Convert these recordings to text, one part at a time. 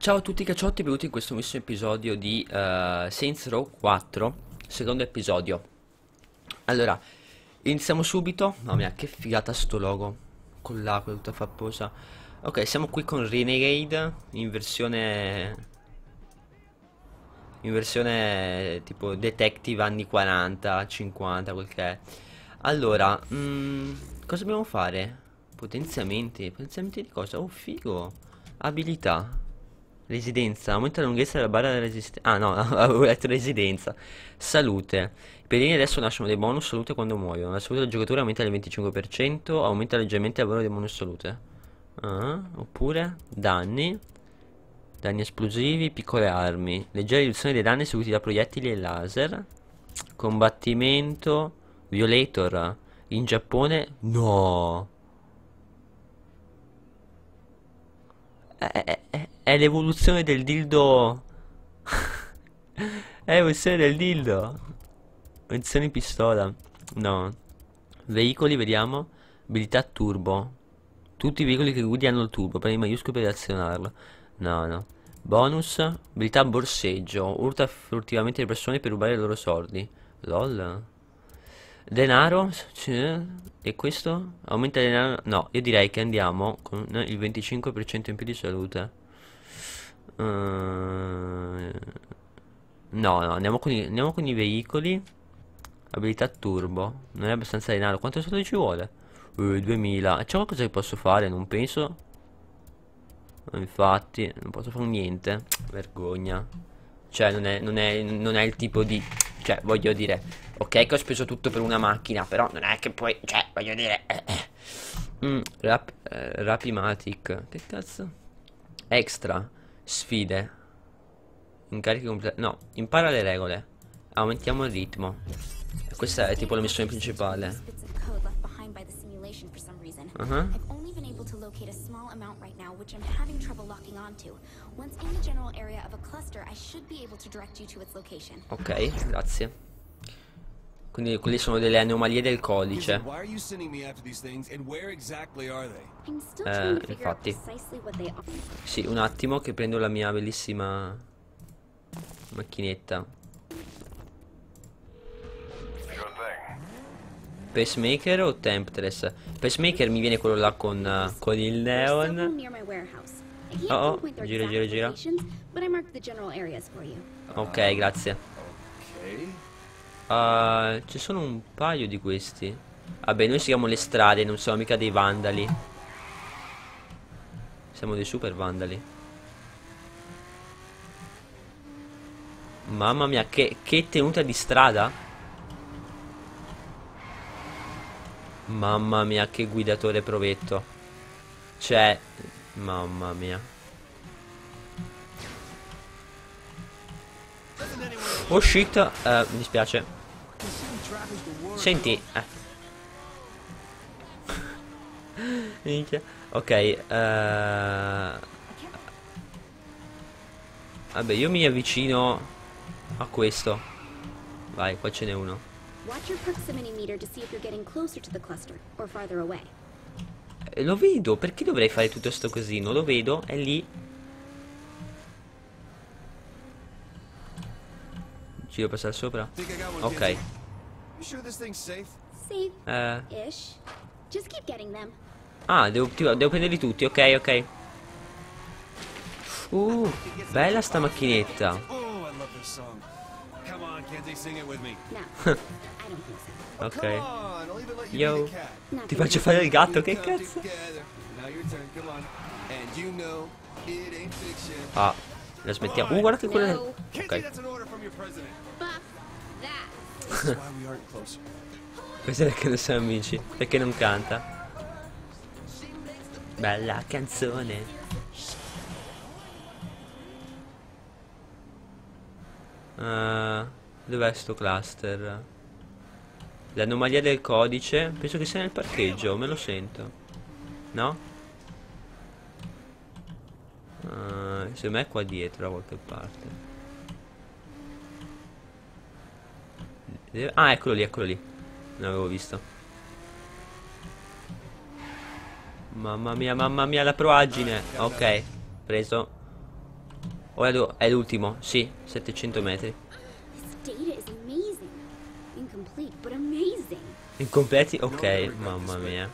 Ciao a tutti cacciotti, benvenuti in questo nuovissimo episodio di uh, Saints Row 4, secondo episodio. Allora, iniziamo subito. Mamma mia, che figata sto logo, con l'acqua tutta fapposa. Ok, siamo qui con Renegade, in versione... In versione tipo detective anni 40, 50, quel che è. Allora, mm, cosa dobbiamo fare? Potenziamenti, potenziamenti di cosa? Oh, figo. Abilità. Residenza, aumenta la lunghezza della barra della resistenza. Ah no, avevo letto residenza. Salute. I pedini adesso lasciano dei bonus salute quando muoiono. La salute del giocatore aumenta del 25%, aumenta leggermente il valore dei bonus salute. Ah, oppure danni. Danni esplosivi, piccole armi. Leggera riduzione dei danni seguiti da proiettili e laser. Combattimento. Violator. In Giappone? No. È, è, l'evoluzione del dildo. è l'evoluzione del dildo. Edizione pistola. No. Veicoli, vediamo. Abilità turbo. Tutti i veicoli che guidi hanno il turbo. Premi maiuscolo per azionarlo. No, no. Bonus. Abilità borseggio. Urta furtivamente le persone per rubare i loro soldi. LOL. Denaro? E questo? Aumenta denaro? No, io direi che andiamo con il 25% in più di salute. Uh, No, no, andiamo con, i, andiamo con i veicoli. Abilità turbo. Non è abbastanza denaro. Quanto soldi ci vuole? Uh, 2000 C'è qualcosa che posso fare? Non penso. Infatti, non posso fare niente. Vergogna. Cioè, non è, non è, non è il tipo di cioè, voglio dire, ok che ho speso tutto per una macchina, però non è che poi, cioè, voglio dire... Eh, eh. Mm, rap, eh, Rapimatic, che cazzo? Extra, sfide. Incarichi completi, no, impara le regole. Aumentiamo il ritmo. Questa è tipo la missione principale. Uh -huh. a small amount right now, which I'm having trouble locking onto. Once in the general area of a cluster, I should be able to direct you to its location. Ok, grazie. Quindi quelle sono delle anomalie del codice. Eh, infatti. Sì, un attimo che prendo la mia bellissima macchinetta. Pacemaker o Temptress? Pacemaker mi viene quello là con, uh, con il neon. Oh, oh, gira, gira, gira. Ok, grazie. Uh, ci sono un paio di questi. Vabbè, noi siamo le strade, non siamo mica dei vandali. Siamo dei super vandali. Mamma mia, che, che tenuta di strada? Mamma mia che guidatore provetto Cioè Mamma mia Oh shit uh, Mi dispiace Senti eh. Minchia Ok uh... Vabbè io mi avvicino A questo Vai qua ce n'è uno. Eh, lo vedo, perché dovrei fare tutto sto casino? Lo vedo, è lì. Ci devo passare sopra? Ok. Eh. Ah, devo, devo prenderli tutti, ok, ok. Uh, bella sta macchinetta. ok. Yo. Ti faccio fare il gatto, che cazzo? Ah, la smettiamo. Uh, guarda che quello. Ok. Questo è che non siamo amici. Perché non canta? Bella canzone. Uh, Dov'è sto cluster? L'anomalia del codice Penso che sia nel parcheggio Me lo sento No? Uh, secondo me è qua dietro da qualche parte Ah eccolo lì eccolo lì Non l'avevo visto Mamma mia mamma mia la proagine Ok Preso Ora è l'ultimo, sì, 700 metri. Incompleti? Ok, mamma mia.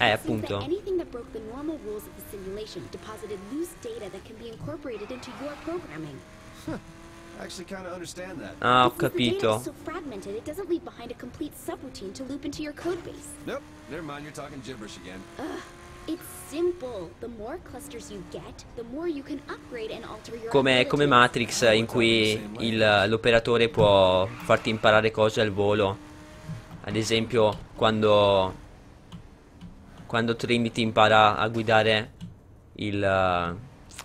Eh, appunto. anything that broke the normal rules of the simulation deposited loose data that can be incorporated into your programming. I actually kind of understand that. Ah, ho capito. is so fragmented, it doesn't leave behind a complete subroutine to loop into your code base. Nope, never mind, you're talking gibberish again. It's simple. The more clusters you get, the more you can upgrade and alter your Come, come. Matrix in cui il- l'operatore può farti imparare cose al volo. Ad esempio, quando quando Trinity impara a guidare il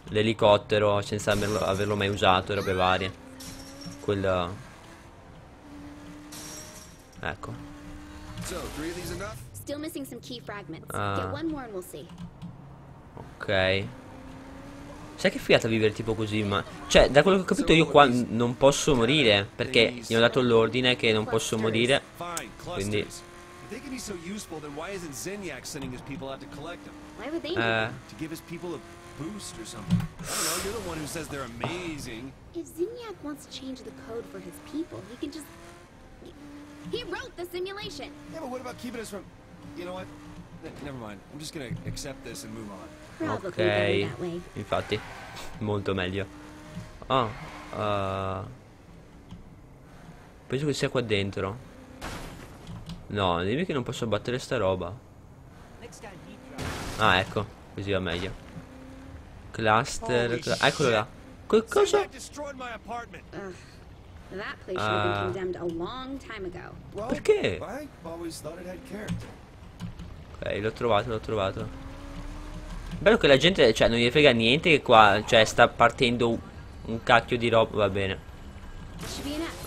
l'elicottero senza averlo, averlo mai usato, e robe varie. Quel Ecco. Ah. Ok. Sai che figata vivere tipo così, ma... Cioè, da quello che ho capito io qua non posso morire, perché gli ho dato l'ordine che non posso morire. Quindi- they can be so useful, then why isn't Zinyak sending his people out to collect them? Why would they need Eh, them? To give his people a boost or something? I don't know, you're the one who says they're amazing. If Zinyak wants to change the code for his people, he can just. He wrote the simulation! Yeah, but what about keeping us from... You know what? Ne- never mind. I'm just gonna accept this and move on. Probably better ok. that way. Infatti, molto meglio. Ah, uh, penso che sia qua dentro. No, dimmi che non posso battere sta roba. Ah, ecco, così va meglio. Cluster, cla- eccolo là. Que- cosa? Ah. Perché? Ok, l'ho trovato, l'ho trovato. Bello che la gente, cioè, non gli frega niente che qua, cioè, sta partendo un, cacchio di roba, va bene.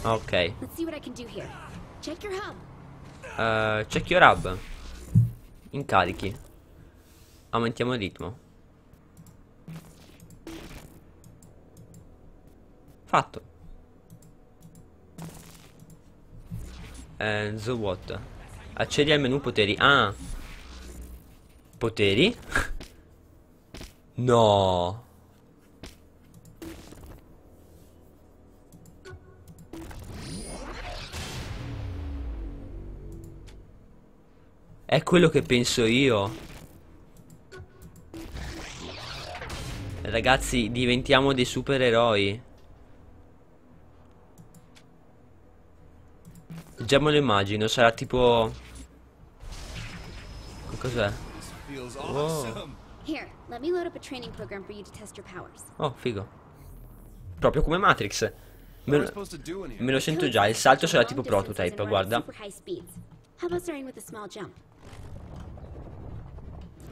Ok. Uh, check your hub. Incarichi. Aumentiamo il ritmo. Fatto. And so what? Accedi al menu poteri. Ah. Poteri? no. È quello che penso io. Ragazzi, diventiamo dei supereroi. Già me lo immagino, sarà tipo... Cos'è? Powers. Oh, figo. Proprio come Matrix. Me lo, me lo sento già, il salto sarà tipo prototype, guarda.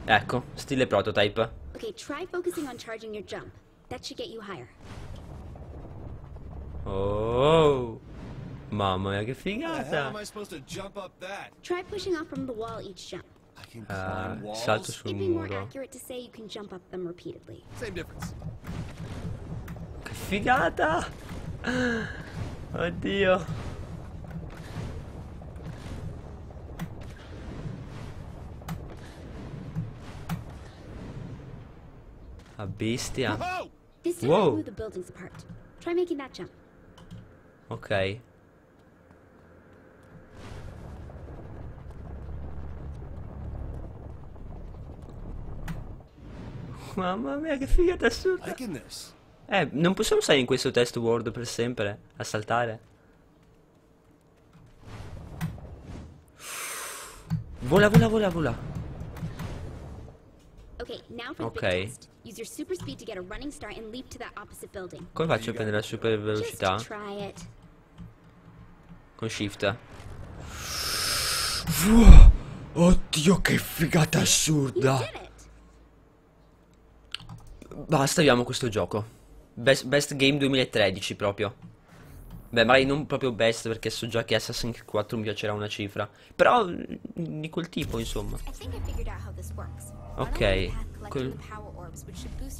Ecco, stile prototype. Oh. Mamma mia, che How the hell am figata. I supposed to jump up that? Try pushing off from the wall each jump. I can Ah, climb walls? salto sul It'd be more muro. accurate to say you can jump up them repeatedly. Same difference. Che figata. Oddio. A bestia. Whoa! This time Whoa. I blew the buildings apart. Try making that jump. Ok. Mamma mia, che figata assurda. Eh, non possiamo stare in questo test world per sempre? A saltare? Vola, vola, vola, vola. Okay, now for the Okay. big test. Use your super speed to get a running start and leap to that opposite building. Come faccio a prendere la super velocità? Con shift. Oddio, che figata You assurda. Basta, abbiamo questo gioco. Best, best Game 2013 proprio. Beh, magari non proprio best perché so già che Assassin's Creed 4 mi piacerà una cifra. Però mm, di quel tipo, insomma.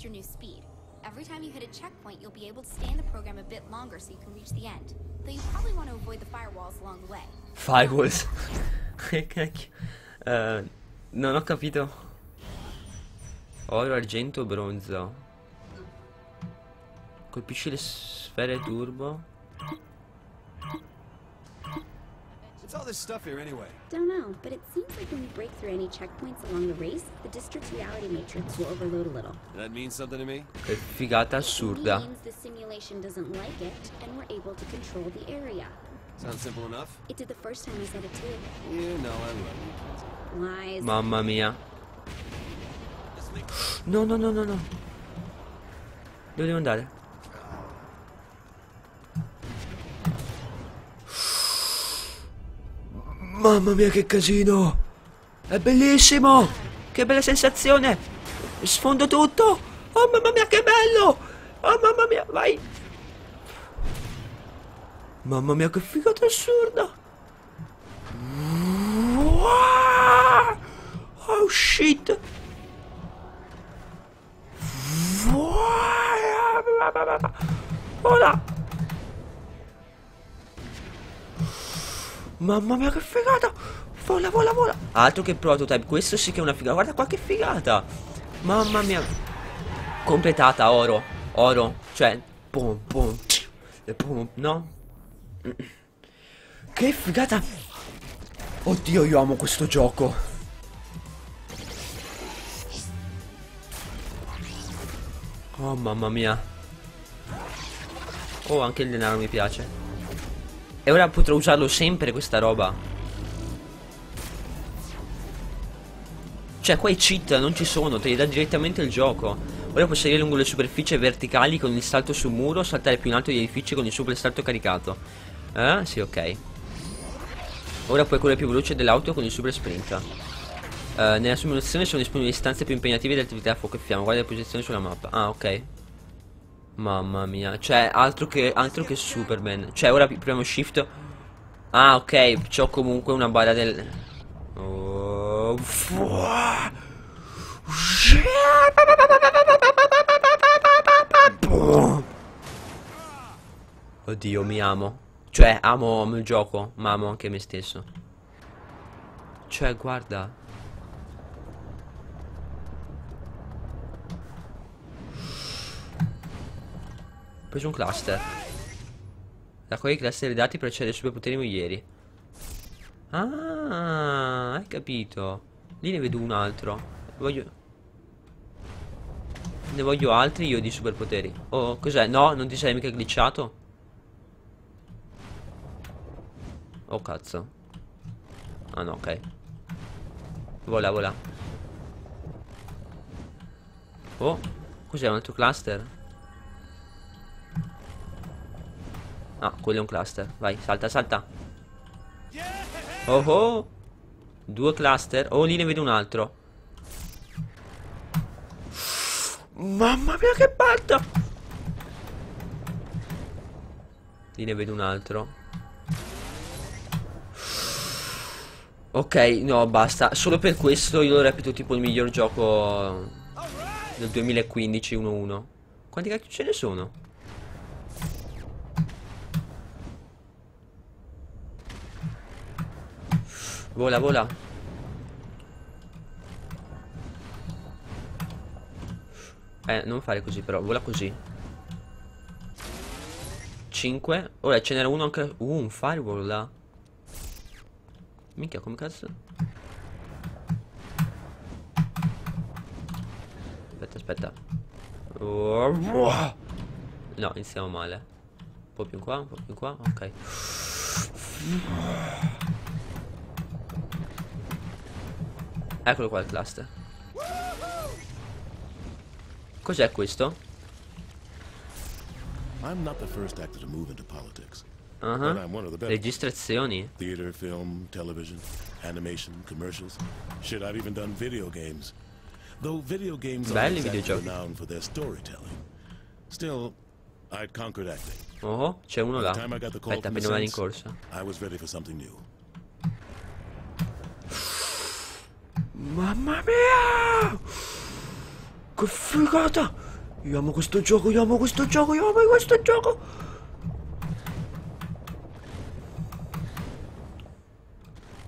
New speed. Every time you hit a checkpoint, you'll be able to stay in the program a bit longer so you can reach the end. Though you probably want to avoid the firewalls along the way. Firewalls. Che cacchio. Eh, non ho capito. Oro, argento, bronzo. Colpisci le sfere turbo. What's all this stuff here anyway? Don't know, but it seems like when we break through any checkpoints along the race, the district's reality matrix will overload a little. That means something to me? Che figata assurda. It means the simulation doesn't like it, and we're able to control the area. Sounds simple enough? It did the first time I said it too. You know I love you. Lies. Mamma mia. No, no, no, no, no. Dove devo andare? Mamma mia che casino! È bellissimo! Che bella sensazione! Sfondo tutto! Oh mamma mia che bello! Oh mamma mia, vai! Mamma mia che figata assurda! Oh shit! Ora! Mamma mia che figata! Vola, vola, vola! Altro che prototype, questo sì che è una figata. Guarda qua che figata! Mamma mia! Completata, oro. Oro. Cioè, pom, pom, pom, no? Che figata! Oddio, io amo questo gioco. Oh mamma mia. Oh anche il denaro mi piace. E ora potrò usarlo sempre questa roba. Cioè qua i cheat non ci sono Te li dà direttamente il gioco. Ora puoi salire lungo le superfici verticali con il salto sul muro Saltare più in alto degli edifici con il super salto caricato. Eh? Sì ok. Ora puoi correre più veloce dell'auto con il super sprint Uh, nella simulazione sono disponibili stanze più impegnative di attività a fuoco e fiamma. Guarda le posizioni sulla mappa. Ah, ok. Mamma mia. Cioè, altro che, altro che Superman. Cioè, ora premo shift. Ah, ok. C'ho comunque una barra del... Oh, Oddio, mi amo. Cioè, amo, amo il gioco, ma amo anche me stesso. Cioè, guarda. Preso un cluster. Raccogli i cluster dei dati per accedere superpoteri migliori. Ah, hai capito. Lì ne vedo un altro. Voglio... Ne voglio altri io di superpoteri. Oh, cos'è? No, non ti sei mica glitchato? Oh, cazzo. Ah, no, ok. Vola, vola. Oh, cos'è un altro cluster? Ah, quello è un cluster. Vai, salta, salta. Oh oh. Due cluster. Oh, lì ne vedo un altro. Mamma mia che batta. Lì ne vedo un altro. Ok, no, basta. Solo per questo io lo reputo tipo il miglior gioco del 2015 1-1. Quanti cacchio ce ne sono? Vola, vola. Eh, non fare così però, vola così. 5. Ora ce n'era uno anche... Uh, un firewall là. Minchia, come cazzo? Aspetta, aspetta. No, iniziamo male. Un po' più in qua, un po' più in qua, ok. Eccolo qua il cluster. Cos'è questo? I'm not the first actor to move into politics. Uh But I'm one of the -huh. better. Registrazioni. Theater, film, television, animation, commercials. Shit, I've even done video games. Though video games Belli aren't exactly videogiochi. renowned for their storytelling. Still, I'd conquered acting. Oh, c'è uno là. Aspetta, appena in corsa. I was ready for something new. Mamma mia! Che figata! Io amo questo gioco, io amo questo gioco, io amo questo gioco!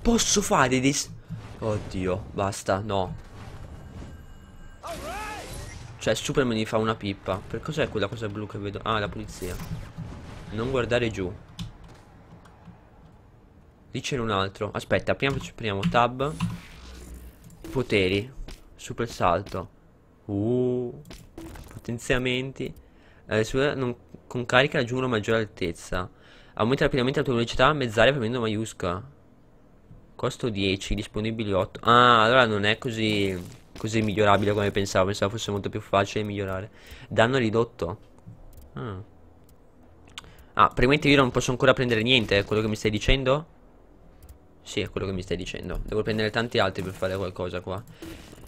Posso fare dei... Oddio, basta, no. Cioè Superman gli fa una pippa Per cos'è quella cosa blu che vedo? Ah la polizia Non guardare giù Lì c'era un altro Aspetta prima prendiamo tab Poteri Super salto Uh Potenziamenti eh, non, Con carica raggiungono maggiore altezza Aumenta rapidamente la tua velocità mezz'aria premendo maiuscola Costo 10 Disponibili 8 Ah allora non è così così migliorabile come pensavo. Pensavo fosse molto più facile migliorare. Danno ridotto. Ah. Ah, praticamente io non posso ancora prendere niente, è quello che mi stai dicendo? Sì, è quello che mi stai dicendo. Devo prendere tanti altri per fare qualcosa qua.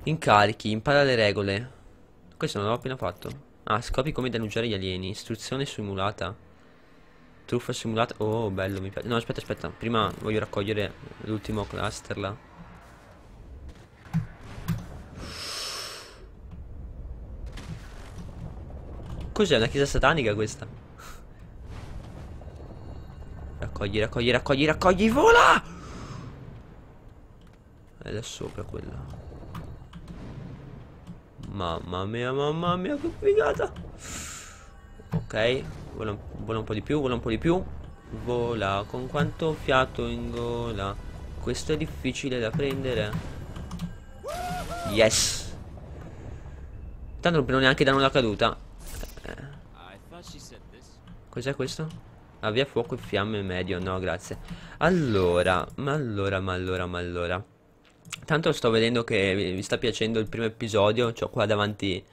Incarichi, impara le regole. Questo non l'ho appena fatto. Ah, scopi come danneggiare gli alieni. Istruzione simulata. Truffa simulata. Oh, bello, mi piace. No, aspetta, aspetta. Prima voglio raccogliere l'ultimo cluster là. Cos'è una chiesa satanica questa? Raccogli, raccogli, raccogli, raccogli, vola! È da sopra quella. Mamma mia, mamma mia, che figata! Ok, vola, vola un po' di più, vola un po' di più. Vola, con quanto fiato in gola. Questo è difficile da prendere. Yes! Tanto non prendo neanche danno la caduta. Cos'è questo? Ah, via fuoco e fiamme medio. No, grazie. Allora, ma allora, ma allora, ma allora. Tanto sto vedendo che vi sta piacendo il primo episodio. Ho qua davanti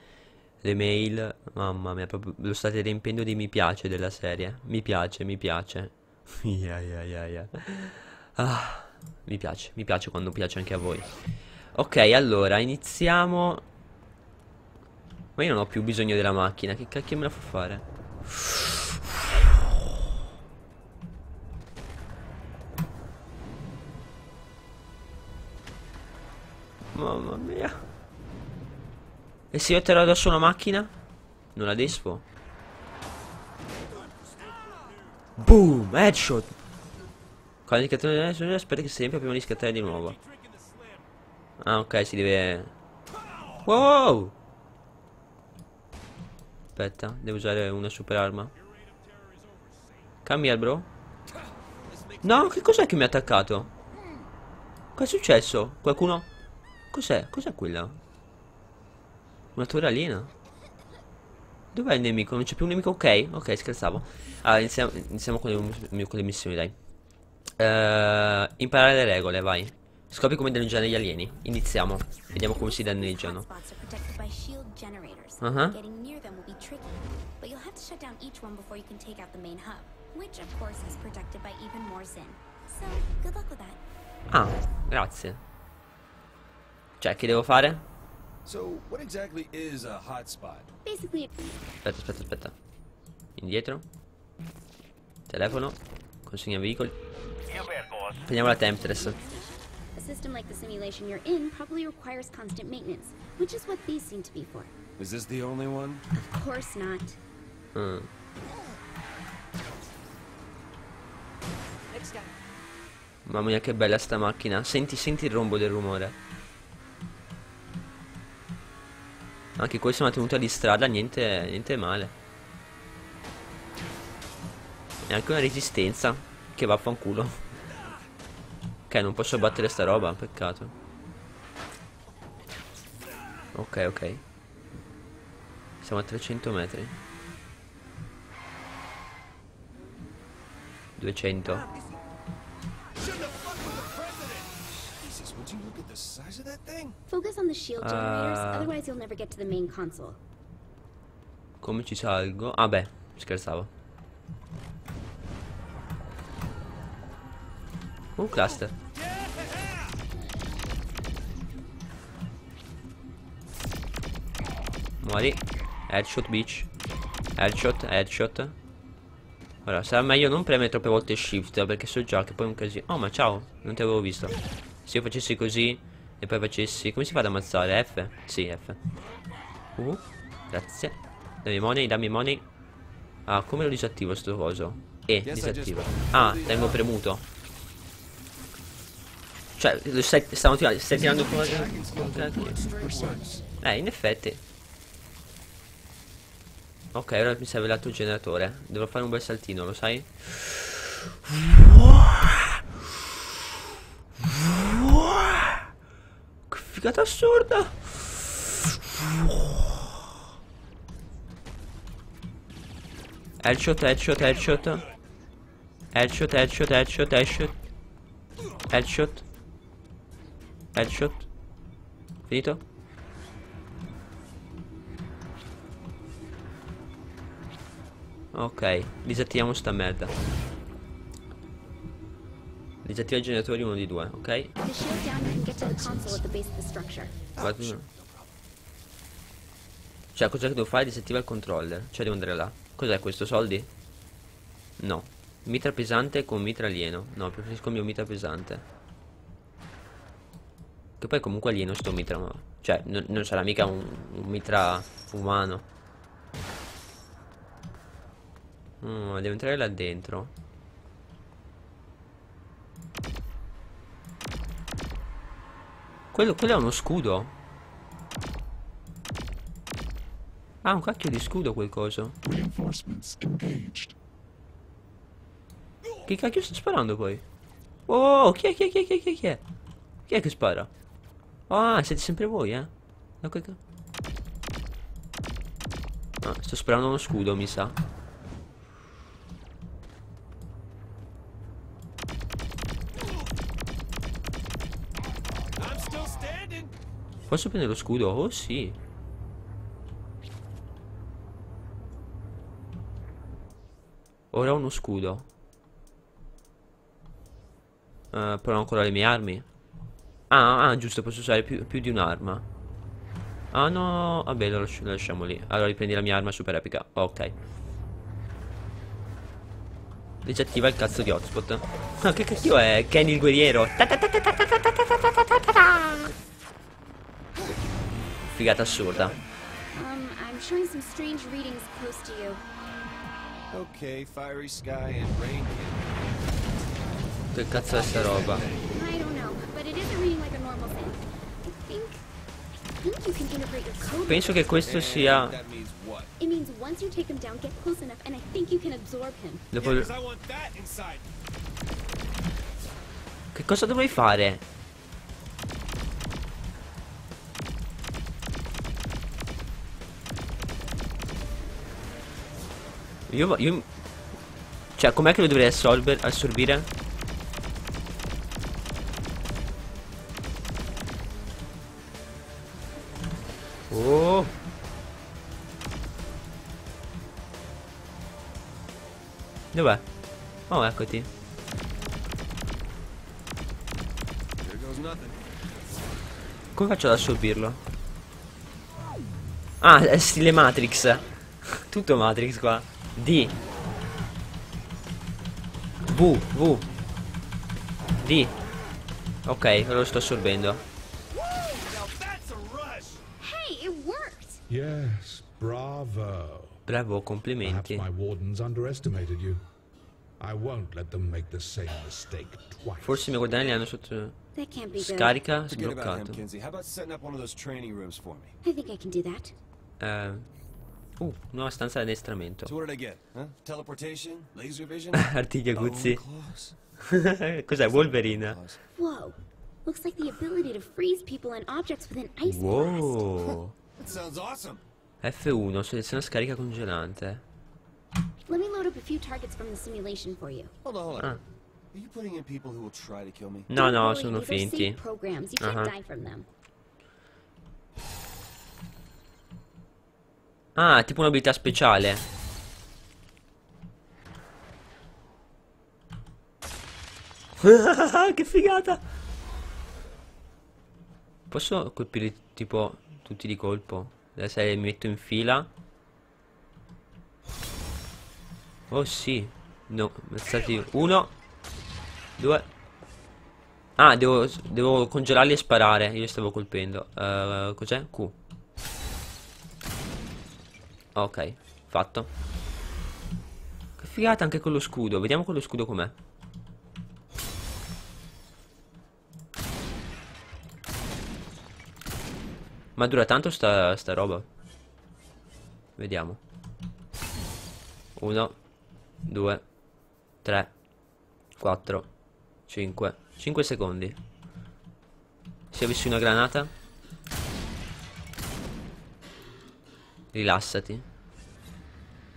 le mail. Mamma mia, proprio lo state riempiendo di mi piace della serie. Mi piace, mi piace. yeah, yeah, yeah, yeah. Ah, mi piace, mi piace quando piace anche a voi. Ok, allora, iniziamo. Ma io non ho più bisogno della macchina. Che cacchio me la fa fare? Mamma mia. E se io tiro addosso una macchina? Non la dispo. Boom! Headshot! Con l'indicatore di aspetta che si riempia prima di scattare di nuovo. Ah, ok, si deve... Wow! Aspetta, devo usare una super arma. Cambia, bro. No, che cos'è che mi ha attaccato? Cosa è successo? Qualcuno... Cos'è? Cos'è quella? Una torre aliena? Dov'è il nemico? Non c'è più un nemico? Ok, ok, scherzavo. Allora, iniziamo, iniziamo con, le, con, le, missioni, dai. Uh, imparare le regole, vai. Scopri come danneggiare gli alieni. Iniziamo. Vediamo come si danneggiano. Uh -huh. Ah, grazie. Cioè, che devo fare? So, what exactly is a hotspot? Basically... Aspetta, aspetta, aspetta. Indietro. Telefono. Consegna veicoli. Prendiamo la Temptress. A system like the simulation you're in probably requires constant maintenance, which is what these seem to be for. Is this the only one? Of course not. Mm. Mamma mia che bella sta macchina Senti, senti il rombo del rumore Anche questo è una tenuta di strada, niente, niente male. E anche una resistenza che va a fanculo. Ok, non posso battere sta roba, peccato. Ok, ok. Siamo a 300 metri. 200. Focus on the shield generators, uh, otherwise you'll never get to the main console. Come ci salgo? Ah beh, scherzavo. Un cluster. Muori. Headshot bitch. Headshot, headshot. Ora, sarà meglio non premere troppe volte shift perché so già che poi è un casino. Oh, ma ciao, non ti avevo visto. Se io facessi così e poi facessi... Come si fa ad ammazzare? F? Sì, F. Uh, grazie. Dammi money, dammi money. Ah, come lo disattivo sto coso? E, disattivo. Ah, tengo premuto. Cioè, lo stai, stiamo tirando, stai tirando fuori... Eh, in effetti. Ok, ora mi serve l'altro generatore. Devo fare un bel saltino, lo sai? Che figata assurda! Headshot, headshot, headshot. Headshot, headshot, headshot, headshot. Headshot. Headshot. Finito? Ok, disattiviamo sta merda. Disattiva i generatori uno di due, ok? Cioè, cos'è che devo fare? Disattiva il controller. Cioè, devo andare là. Cos'è questo? Soldi? No. Mitra pesante con mitra alieno. No, preferisco il mio mitra pesante. Che poi comunque alieno sto mitra. Ma... Cioè, non, non sarà mica un, un mitra umano. Mm, devo entrare là dentro. Quello, quello è uno scudo. Ah, un cacchio di scudo quel coso. Che cacchio sta sparando poi? Oh, chi è, chi è, chi è, chi è, chi è, chi è? Chi è che spara? Ah, siete sempre voi, eh? Quel ca- Ah, sto sparando uno scudo, mi sa. Posso prendere lo scudo? Oh, sì. Ora ho uno scudo. Eh, però ho ancora le mie armi. Ah, ah, giusto, posso usare più, più di un'arma. Ah no, vabbè, lo, lo lasciamo lì. Allora riprendi la mia arma super epica. Ok. Disattiva il cazzo di hotspot. Ah, che cacchio è? Kenny il guerriero. Figata assurda. Um, I'm showing some strange readings close to you. Okay, fiery sky and rain. Che cazzo è sta roba? I don't know, but it isn't reading like a normal thing. I think, I think you can integrate your code. Penso che questo sia... That means what? It means Io, io... Cioè, com'è che lo dovrei assorber- assorbire? Oh! Dov'è? Oh, eccoti. Come faccio ad assorbirlo? Ah, è stile Matrix. Tutto Matrix qua. D. V V. D. Ok lo sto assorbendo. Yes, bravo. Bravo, complimenti. Forse i miei guadagni hanno sotto Scarica, sbloccato. I think I can do that. Uh, Uh, nuova stanza di addestramento. So? Huh? Teleportation? Laser vision? Artiglia Guzzi. Claws? Cos'è? Wolverine? Whoa. Looks like the ability to freeze people and objects with an ice blast. Wow. That sounds awesome. F1, seleziona scarica congelante. Let me load up a few targets from the simulation for you. Hold on, hold on. Ah. Are you putting in people who will try to kill me? No, no, sono finti. programs. You can't die from them. Ah, tipo un'abilità speciale. che figata! Posso colpire tipo tutti di colpo? Adesso mi metto in fila. Oh sì. No, stati uno, due. Ah, devo, devo congelarli e sparare. Io stavo colpendo. Eh, cos'è? Q. Ok, fatto. Che figata anche con lo scudo. Vediamo con lo scudo com'è. Ma dura tanto sta, sta roba? Vediamo. 1, 2, 3, 4, 5. 5 secondi. Se avessi una granata. Rilassati.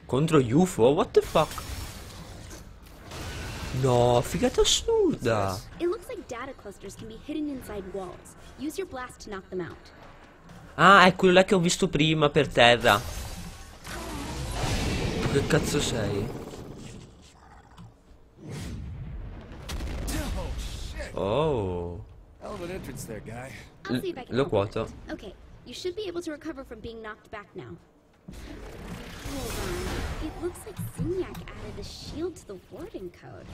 Contro UFO? What the fuck? No, figata assurda. It looks like data clusters can be hidden inside walls. Use your blast to knock them out. Ah, è quello là che ho visto prima per terra. Che cazzo sei? Oh. Can Lo quoto. It. Okay, you should be able to recover from being knocked back now. Hold on. It looks like Zinyak added a shield to the warden code.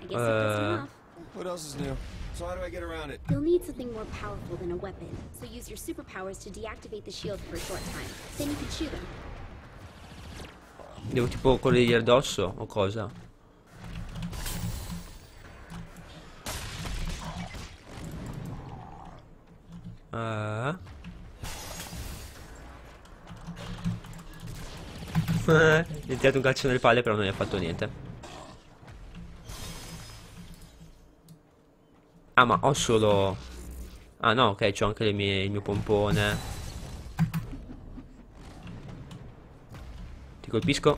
I guess it puts him Uh. What else is new? So how do I get around it? You'll need something more powerful than a weapon, so use your superpowers to deactivate the shield for a short time. Then you can shoot him. Devo tipo corrergli addosso o cosa? Ah. Gli ho tirato un calcio nelle palle però non gli ha fatto niente. Ah ma ho solo... Ah no ok c'ho anche mie- il mio pompone. Ti colpisco.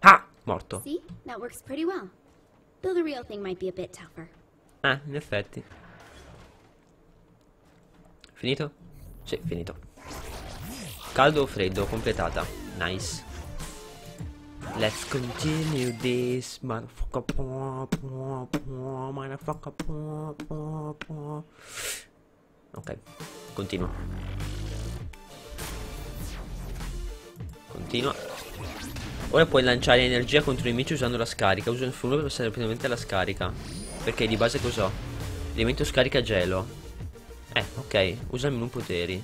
Ah! Morto. See? That works pretty well. Though the real thing might be a bit tougher. Ah, in effetti. Finito? Sì, finito. Caldo o freddo? Completata. Nice. Let's continue this, motherfucker. Motherfucker. Ok, continua. Continua. Ora puoi lanciare energia contro i nemici usando la scarica. Usa il F1 per passare rapidamente alla scarica. Perché di base cos'ho? Elemento scarica gelo. Eh, ok. Usa il menu poteri.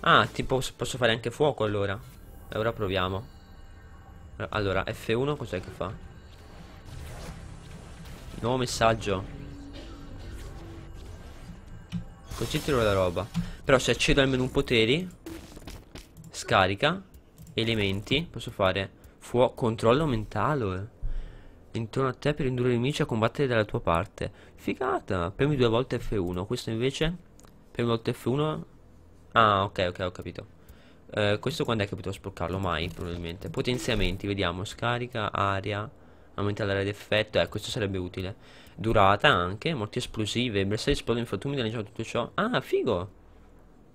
Ah, tipo posso fare anche fuoco allora. E ora proviamo. Allora, F1 cos'è che fa? Nuovo messaggio. Così tiro la roba. Però se accedo al menu poteri, scarica, elementi, posso fare fuoco, controllo mentale. Intorno a te per indurre i nemici a combattere dalla tua parte. Figata. Premi due volte F1. Questo invece? Due volte F1. Ah, ok, ok, ho capito. Eh, questo quando è che potevo sbloccarlo? Mai, probabilmente. Potenziamenti, vediamo. Scarica, aria. Aumenta l'area d'effetto. Eh, questo sarebbe utile. Durata anche. Morti esplosive. Bersagli esplodono in frantumi danneggiano tutto ciò. Ah, figo.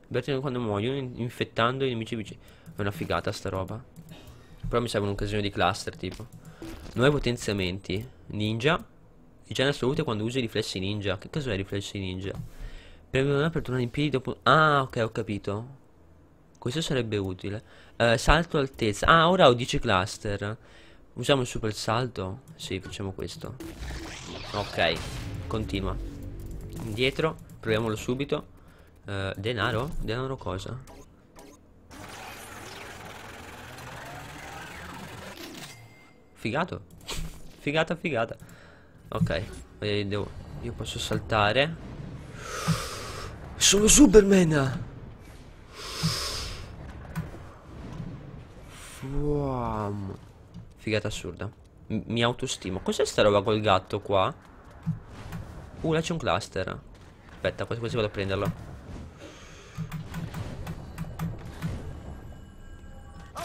Bertino quando muoiono in- infettando i nemici vicini. È una figata sta roba. Però mi serve un casino di cluster tipo. Nuovi potenziamenti. Ninja. Vigilanza assoluta quando usi i riflessi ninja. Che cos'è i riflessi ninja? Premi una per tornare in piedi dopo... Ah, ok, ho capito. Questo sarebbe utile. Eh, salto altezza. Ah, ora ho 10 cluster. Usiamo il super salto? Sì, facciamo questo. Ok, continua. Indietro, proviamolo subito. Eh, denaro? Denaro cosa? Figato. Figata, figata. Ok, eh, devo... io posso saltare. Sono Superman! Wow. Figata assurda. M- mi autostimo. Cos'è sta roba col gatto qua? Uh, là c'è un cluster. Aspetta, quasi quasi vado a prenderlo.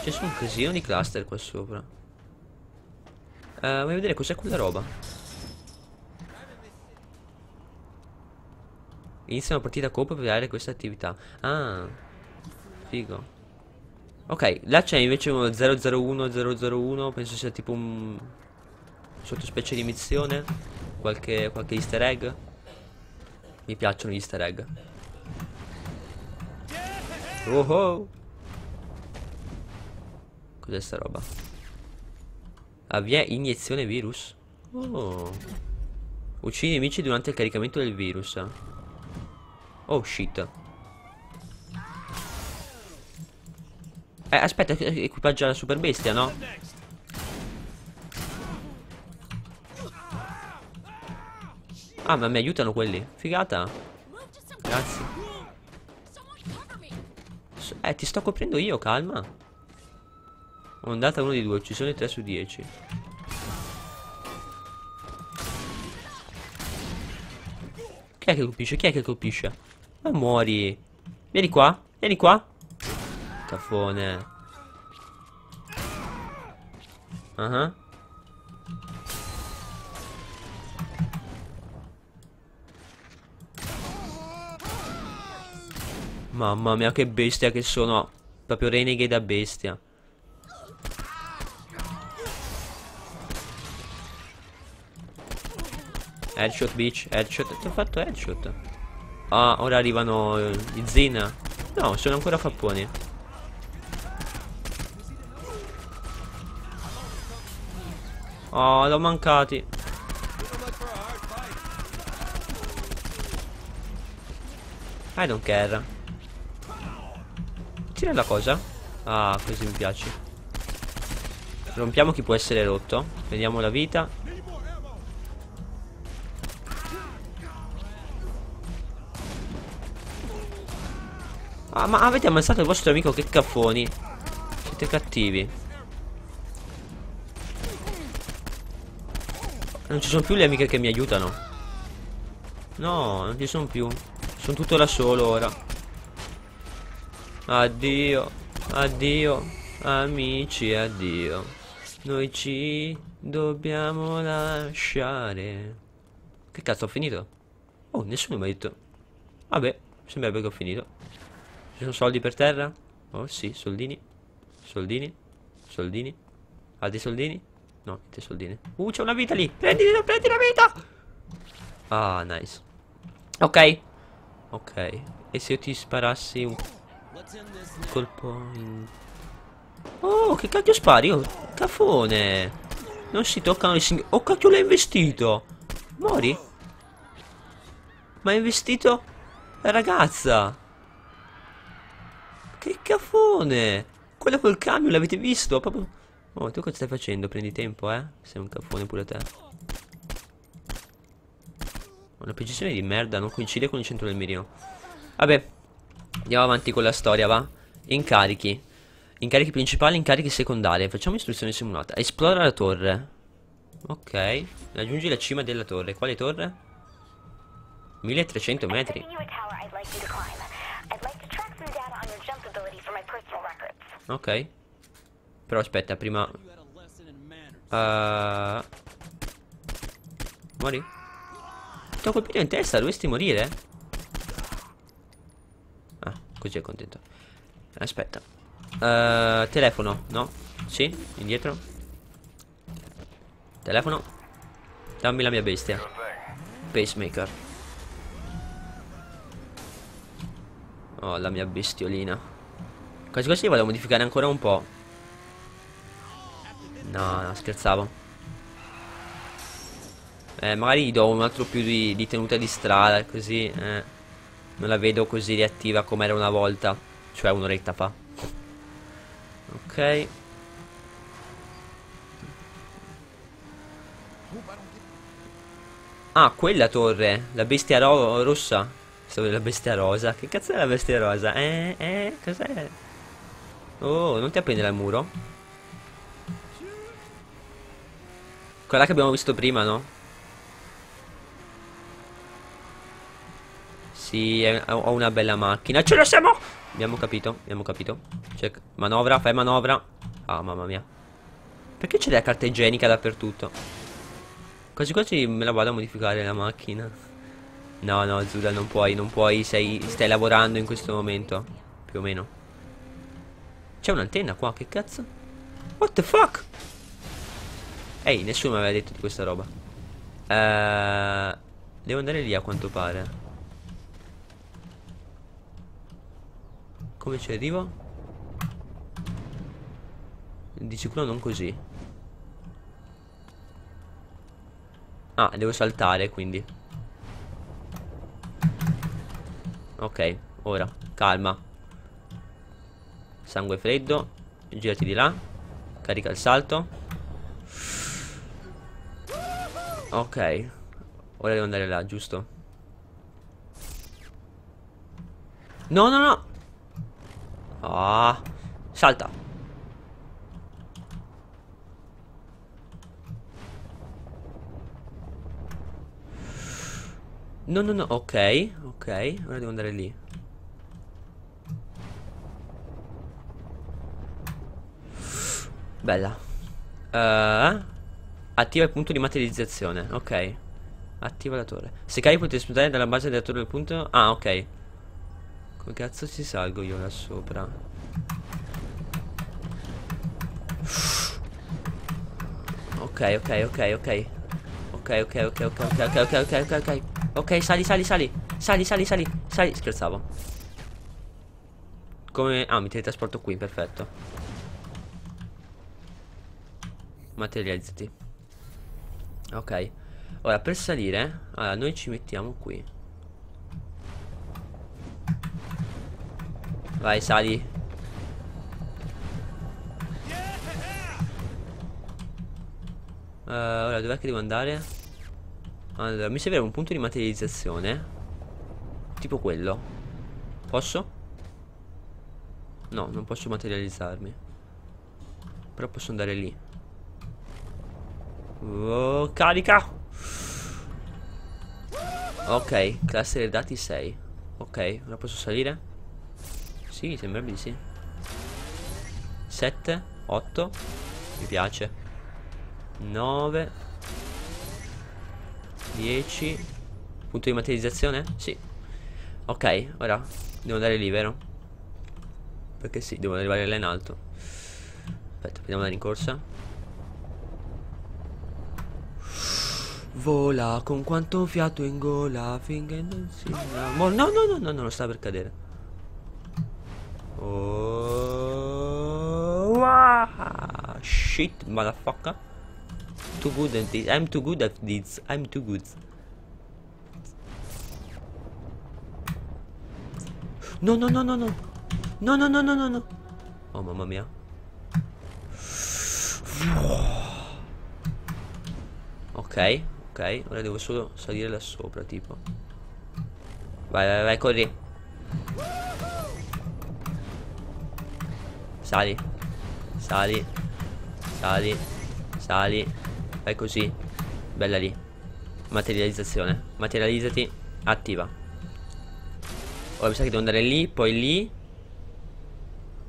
C'è solo un casino di cluster qua sopra. Eh, voglio vedere cos'è quella roba. Inizia una partita coop per avviare questa attività. Ah, figo. Ok, là c'è invece uno 001 001, penso sia tipo un sottospecie di missione, qualche, qualche easter egg. Mi piacciono gli easter egg. Oh oh! Cos'è sta roba? Avvia iniezione virus. Oh. Uccidi i nemici durante il caricamento del virus. Oh shit. Eh, aspetta, equipaggia la super bestia, no? Ah, ma mi aiutano quelli. Figata. Grazie. Eh, ti sto coprendo io, calma. Ondata 1 di 2, uccisione 3 su 10. Chi è che colpisce? Chi è che colpisce? Ma muori. Vieni qua, vieni qua. Cafone. Ah. Mamma mia che bestia che sono Proprio renegade da bestia Headshot bitch Headshot Ti ho fatto headshot Ah ora arrivano eh, i Zin. No sono ancora fapponi. Oh l'ho mancati. I don't care. Tira la cosa? Ah così mi piace. Rompiamo chi può essere rotto. Vediamo la vita Ah ma avete ammazzato il vostro amico che caffoni? Siete cattivi. Non ci sono più le amiche che mi aiutano. No non ci sono più. Sono tutto da solo ora. Addio Addio Amici addio. Noi ci dobbiamo lasciare. Che cazzo ho finito? Oh nessuno mi ha detto. Vabbè sembra che ho finito Ci sono soldi per terra? Oh sì soldini. Soldini. Soldini. Altri soldini? No niente soldini. Uh c'è una vita lì. Prendi, prendi la vita! Ah nice. Ok. Ok. E se io ti sparassi un colpo in... Oh che cacchio spari? Oh cafone. Non si toccano i singoli Oh cacchio l'hai investito. Mori Ma hai investito La ragazza Che cafone! Quello col camion l'avete visto? Proprio Oh tu cosa stai facendo? Prendi tempo eh? Sei un cafone pure te. Una precisione di merda Non coincide con il centro del mirino. Vabbè Andiamo avanti con la storia va? Incarichi. Incarichi principali, incarichi secondari. Facciamo istruzione simulata. Esplora la torre. Ok. Raggiungi la cima della torre. Quale torre? 1300 metri Setting you a tower I'd like you to climb. I'd like to track some data on your jump ability for my personal records. Ok Però aspetta prima uh... Muori? Ti ho colpito in testa Dovresti morire? Ah così è contento Aspetta uh, Telefono No? Sì? Indietro Telefono Dammi la mia bestia Pacemaker Oh la mia bestiolina Quasi vado a modificare ancora un po' No no scherzavo. Eh, magari gli do un altro più di, di tenuta di strada Così eh, Non la vedo così reattiva come era una volta Cioè un'oretta fa. Ok. Ah quella torre La bestia ro rossa. Stavo la bestia rosa. Che cazzo è la bestia rosa? Eh eh cos'è? Oh non ti appendere al muro Quella che abbiamo visto prima no? Sì, ho una bella macchina. Ce la siamo! Abbiamo capito, abbiamo capito. Check. Manovra, fai manovra. Ah, mamma mia. Perché c'è la carta igienica dappertutto? Quasi quasi me la vado a modificare la macchina. No, no, Zuda, non puoi, non puoi, sei, stai lavorando in questo momento. Più o meno. C'è un'antenna qua, che cazzo? What the fuck? Ehi, nessuno mi aveva detto di questa roba. Eh, devo andare lì a quanto pare. Come ci arrivo? Di sicuro non così. Ah, devo saltare quindi. Ok, ora, calma. Sangue freddo. Girati di là. Carica il salto. Ok. Ora devo andare là, giusto? No, no, no. Ah, salta. No, no, no, ok, ok, ora devo andare lì. Bella. Eh, attiva il punto di materializzazione, ok. Attiva la torre. Se cadi potete spuntare dalla base della torre del punto... Ah, ok. Come cazzo ci salgo io là sopra? Ok, ok, ok, ok. Ok, ok, ok, ok, ok, ok, ok, ok, ok, ok. Ok, sali, sali, sali. Sali, sali, sali. Sali. Scherzavo. Come... Ah, mi teletrasporto qui, perfetto. Materializzati. Ok. Ora, per salire... Allora, noi ci mettiamo qui. Vai, sali. Uh, ora, dov'è che devo andare? Allora, mi servirebbe un punto di materializzazione. Tipo quello. Posso? No, non posso materializzarmi. Però posso andare lì. Oh, carica! Ok, classe dei dati 6. Ok, ora posso salire? Sì, sembra di sì. 7, 8. Mi piace. 9 10 Punto di materializzazione? Sì Ok, ora devo andare lì, vero? Perché sì, devo arrivare là in alto Aspetta, vediamo la rincorsa Vola con quanto fiato in gola finché non si innamora No, no, no, no, non sta per cadere Oh wow. Shit, motherfucker too good at this. I'm too good at this. I'm too good. No, no, no, no, no. No, no, no, no, no, no. Oh, mamma mia. Ok, ok. Ora devo solo salire là sopra, tipo. Vai, vai, vai, corri. Sali. Sali. Sali. Sali. Fai così. Bella lì. Materializzazione. Materializzati. Attiva. Ora mi sa che devo andare lì, poi lì.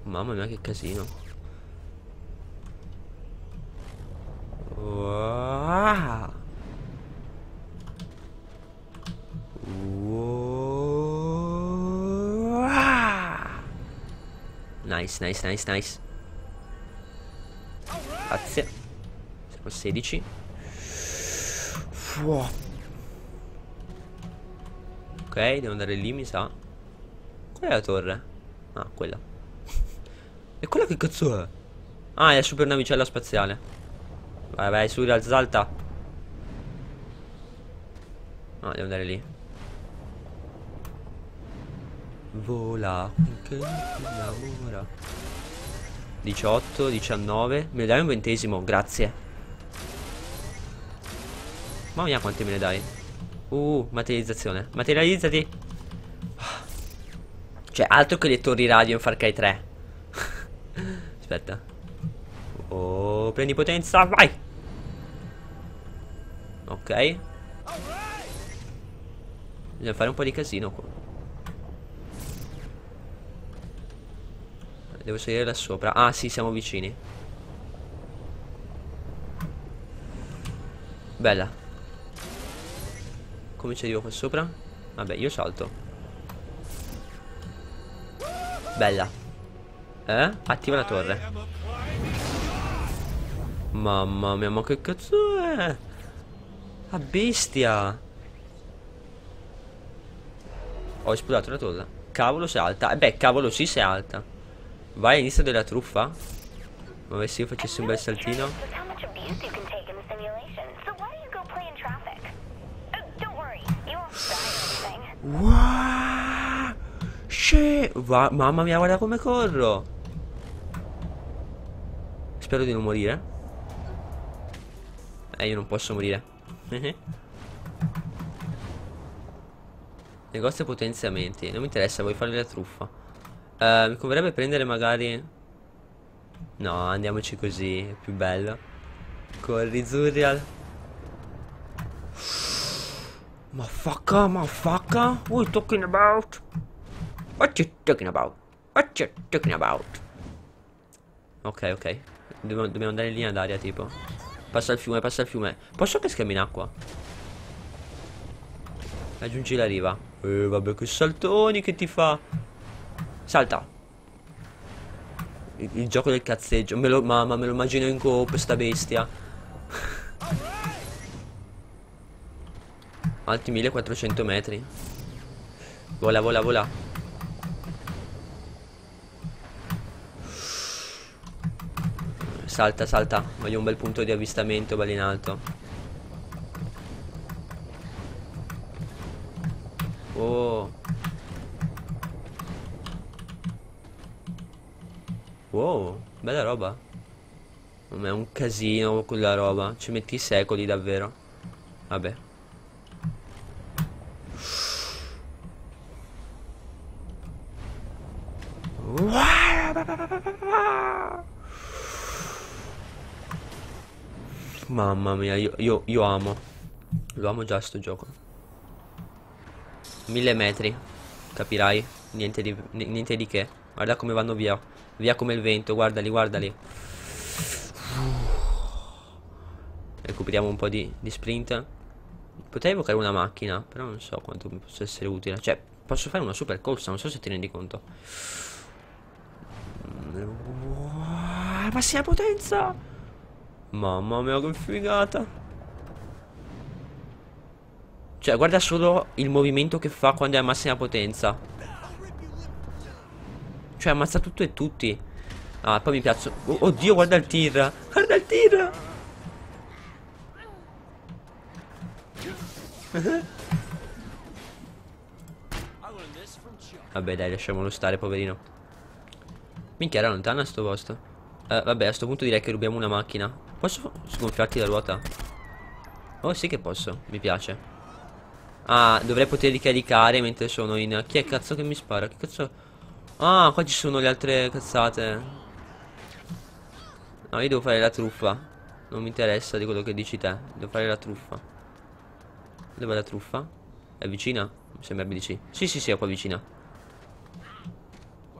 Mamma mia che casino. Wow. Wow. Nice, nice, nice, nice. Grazie. 16 Fuoh. Ok, devo andare lì, mi sa Qual è la torre? Ah, quella E quella che cazzo è? Ah, è la super navicella spaziale Vai, vai, su, salta No, devo andare lì Vola Che innamora? 18, 19 Me ne dai un ventesimo, grazie. Mamma mia quante me ne dai. Uh, materializzazione. Materializzati. Cioè, altro che le torri radio in Far Cry 3 Aspetta. Oh, prendi potenza, vai! Ok. Bisogna fare un po' di casino qua Devo salire da sopra Ah sì, siamo vicini Bella come ci arrivo qua sopra? Vabbè, io salto. Bella. Eh? Attiva la torre. Mamma mia, ma che cazzo è? A bestia. Ho esplodato la torre. Cavolo se alta. Eh beh, cavolo sì se alta. Vai all'inizio della truffa. Ma se io facessi un bel saltino. Wow! Shit! Va mamma mia, guarda come corro! Spero di non morire. Eh, io non posso morire. Negozio potenziamenti. Non mi interessa, vuoi fare la truffa. Eh, mi converrebbe prendere magari... No, andiamoci così, è più bello. Corri, Zurial. Motherfucker, motherfucker. What you talking about? What you talking about? What you talking about? Ok, ok. Dobbiamo, dobbiamo andare in linea d'aria, tipo. Passa il fiume, passa il fiume. Posso anche schermi in acqua? Aggiungi la riva. Eh, vabbè, che saltoni che ti fa. Salta. Il, il gioco del cazzeggio. Me lo, mamma, me lo immagino in coop, sta bestia. Alti 1400 metri. Vola, vola, vola. Salta, salta. Voglio un bel punto di avvistamento, bello in alto. Oh. Wow, bella roba. Ma è un casino quella roba. Ci metti secoli davvero. Vabbè. Mamma mia, io, io, io amo. Lo amo già sto gioco. Mille metri. Capirai? Niente di, niente di che. Guarda come vanno via. Via come il vento, guardali, guardali. Recuperiamo un po' di, di sprint. Potrei evocare una macchina, però non so quanto mi possa essere utile. Cioè, posso fare una super corsa, non so se ti rendi conto. Massima potenza! Mamma mia, che figata! Cioè, guarda solo il movimento che fa quando è a massima potenza. Cioè, ammazza tutto e tutti. Ah, poi mi piace. Oh, oddio, guarda il tir. Guarda il tir. Vabbè, dai, lasciamolo stare, poverino. Minchia, era lontana sto posto. Eh, vabbè, a sto punto direi che rubiamo una macchina. Posso sgonfiarti la ruota? Oh, sì che posso. Mi piace. Ah, dovrei poterli caricare mentre sono in... Chi è cazzo che mi spara? Che cazzo... Ah, qua ci sono le altre cazzate. No, io devo fare la truffa. Non mi interessa di quello che dici te. Devo fare la truffa. Dov'è la truffa? È vicina? Mi sembra di sì. Sì, sì, sì, è qua vicina.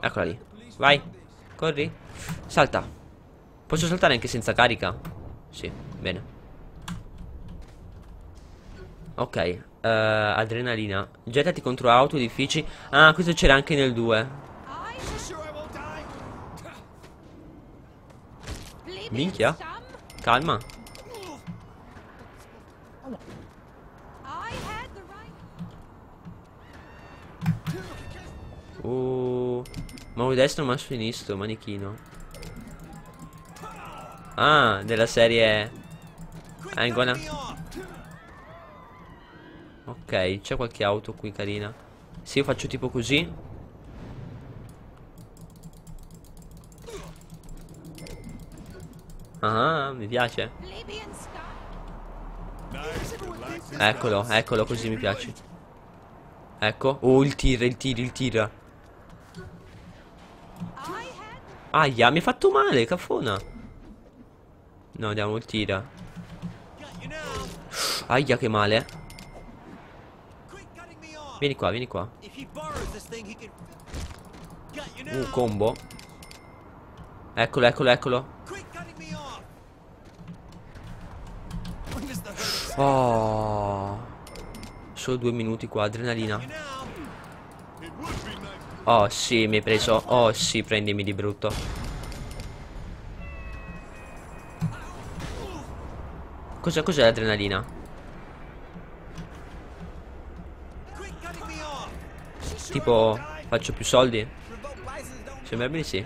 Eccola lì. Vai. Corri. Salta. Posso saltare anche senza carica? Sì, bene. Ok. Uh, adrenalina. Gettati contro auto, edifici. Ah, questo c'era anche nel 2. Minchia. Calma. Oh. Mano destro, ma sinistro, manichino. Ah, della serie... Ah, gonna... Ok, c'è qualche auto qui carina. Se io faccio tipo così... Ah, mi piace. Eccolo, eccolo, così mi piace. Ecco. Oh, il tir, il tir, il tir. Aia, mi ha fatto male, cafona. No, andiamo il tira. Aia, che male. Vieni qua, vieni qua. Uh, combo. Eccolo, eccolo, eccolo. Oh. Solo due minuti qua, adrenalina. Oh sì, mi hai preso. Oh sì, prendimi di brutto. Cos'è cos'è l'adrenalina? Tipo, faccio più soldi? Sembra di sì.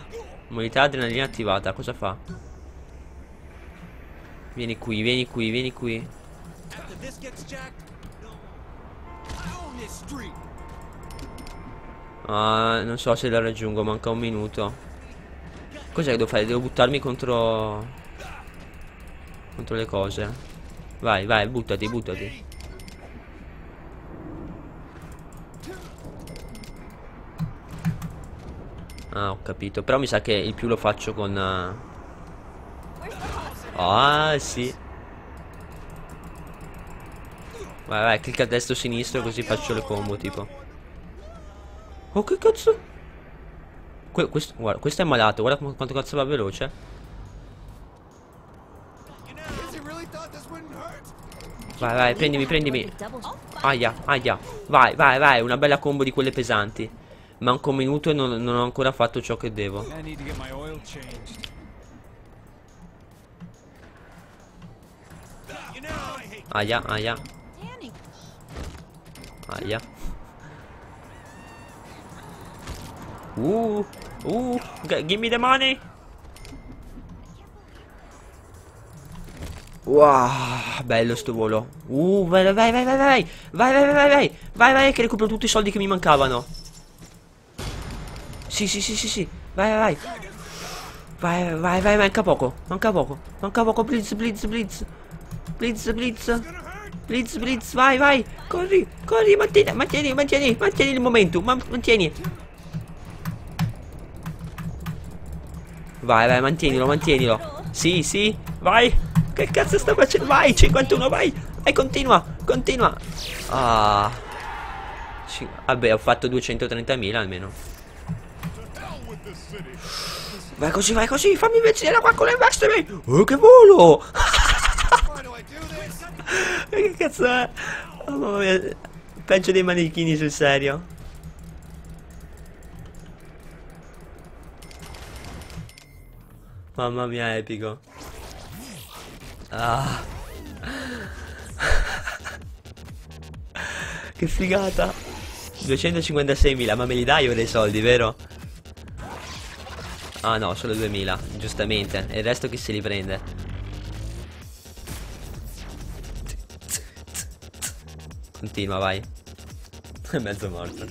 Modalità adrenalina attivata, cosa fa? Vieni qui, vieni qui, vieni qui. Ah, non so se la raggiungo, manca un minuto. Cos'è che devo fare? Devo buttarmi contro... Contro le cose. Vai, vai, buttati, buttati. Ah, ho capito. Però mi sa che il più lo faccio con... eh, Ah, sì. Vai, vai, clicca a destra o sinistro così faccio le combo, tipo. Oh, che cazzo? Que questo, guarda, questo è malato, guarda qu- quanto cazzo va veloce. Vai, vai, prendimi, prendimi. Aia, aia. Vai, vai, vai, una bella combo di quelle pesanti. Manco un minuto e non, non ho ancora fatto ciò che devo. Aia, aia. Aia. Uh, uh, give me the money. Wow, bello sto volo. Uh, vai, vai, vai, vai, vai, vai, vai, vai, vai, vai, vai, vai, che recupero tutti i soldi che mi mancavano. Sì, sì, sì, sì, sì, vai, vai, vai. Vai, vai, vai, manca poco, manca poco, manca poco, blitz, blitz, blitz. Blitz, blitz. Blitz, blitz, vai, vai. Corri, corri, mantieni, mantieni, mantieni, mantieni il momento, ma- mantieni. Vai, vai, mantienilo, mantienilo. Sì, sì, vai. Che cazzo sta facendo? Vai, 51, vai. Vai, continua, continua. Ah. Vabbè, ho fatto 230.000 almeno. Vai così, vai così, fammi vedere qua con le vestimi. Oh, che volo. che cazzo è? Oh. Peggio dei manichini sul serio. Mamma mia, epico. Ah. che figata. 256.000, ma me li dai ora i soldi, vero? Ah no, solo 2.000, giustamente. E il resto chi se li prende? Continua, vai. È mezzo morto.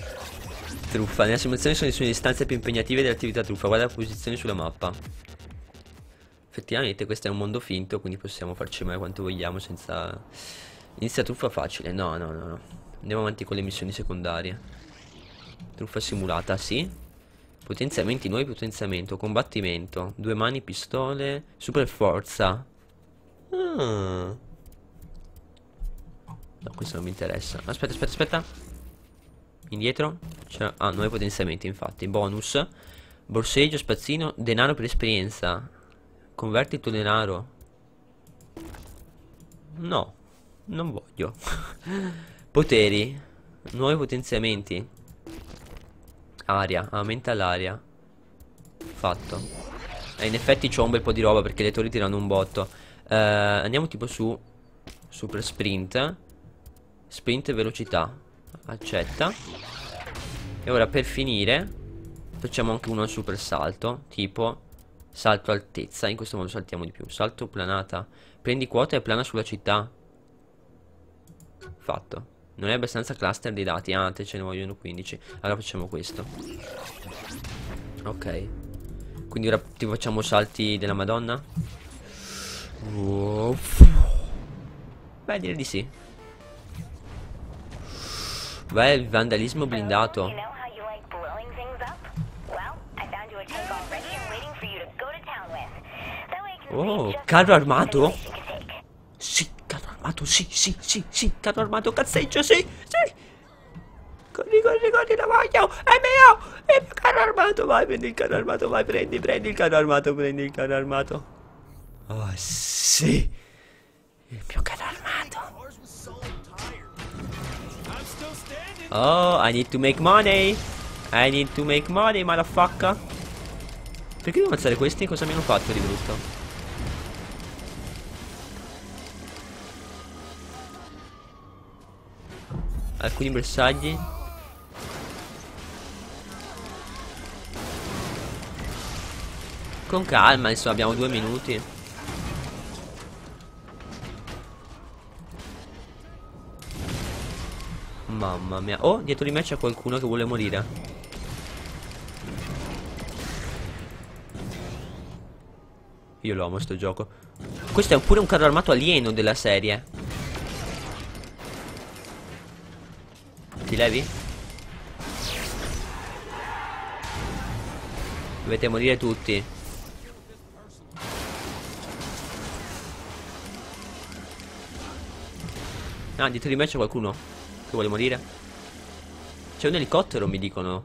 Truffa. Nella simulazione sono le distanze più impegnative dell'attività truffa. Guarda la posizione sulla mappa. Effettivamente questo è un mondo finto, quindi possiamo farci male quanto vogliamo senza... Inizia truffa facile. No, no, no, no. Andiamo avanti con le missioni secondarie. Truffa simulata, sì. Potenziamenti, nuovi potenziamento, combattimento. Due mani, pistole, super forza. Ah. No, questo non mi interessa. Aspetta, aspetta, aspetta. Indietro. Ah, nuovi potenziamenti, infatti. Bonus. Borseggio, spazzino, denaro per esperienza. Converti il tuo denaro. No, non voglio. Poteri. Nuovi potenziamenti. Aria, aumenta l'aria. Fatto. E in effetti c'ho un bel po' di roba perché le torri tirano un botto. Eh, andiamo tipo su Super sprint. Sprint e velocità. Accetta. E ora per finire facciamo anche uno al super salto. Tipo salto altezza. In questo modo saltiamo di più. Salto planata. Prendi quota e plana sulla città. Fatto. Non è abbastanza cluster dei dati. Ah, te ce ne vogliono 15. Allora facciamo questo. Ok. Quindi ora ti facciamo salti della Madonna. Wow. Beh, direi di sì. Beh, il vandalismo blindato. Oh, carro armato? Sì, carro armato, sì, sì, sì, sì, carro armato, cazzeggio, sì, sì. Corri, corri, corri, la voglio, è mio, è mio carro armato, vai, prendi il carro armato, vai, prendi, prendi il carro armato, prendi il carro armato. Oh, sì, il mio carro armato. Oh, I need to make money. I need to make money, motherfucker. Perché devo ammazzare questi? Cosa mi hanno fatto di brutto? Alcuni bersagli. Con calma, insomma, abbiamo due minuti. Mamma mia. Oh, dietro di me c'è qualcuno che vuole morire. Io lo amo sto gioco. Questo è pure un carro armato alieno della serie. Ti levi? Dovete morire tutti. Ah, dietro di me c'è qualcuno che vuole morire. C'è un elicottero, mi dicono.